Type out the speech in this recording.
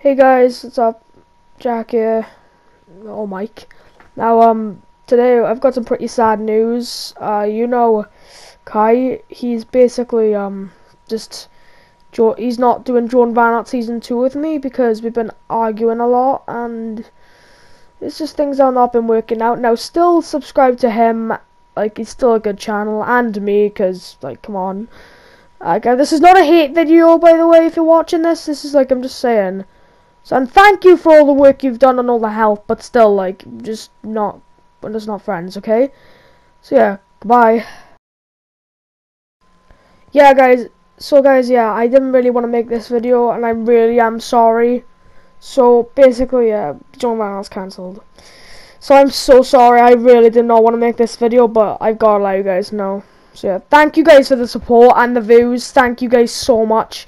Hey guys, what's up? Jack here. Oh, Mike. Now, um, today I've got some pretty sad news. Uh, you know, Kai, he's basically, um, just, he's not doing Joan Van Art Season 2 with me because we've been arguing a lot and it's just things have not been working out. Now, still subscribe to him, like, he's still a good channel, and me, because, like, come on. Like, uh, this is not a hate video, by the way, if you're watching this. This is, like, I'm just saying. So, and thank you for all the work you've done and all the help, but still, like, just not, we're just not friends, okay? So, yeah, goodbye. Yeah, guys, so, guys, yeah, I didn't really want to make this video, and I really am sorry. So, basically, yeah, Van Art's cancelled. So, I'm so sorry, I really did not want to make this video, but I've got to let you guys know. So, yeah, thank you guys for the support and the views, thank you guys so much.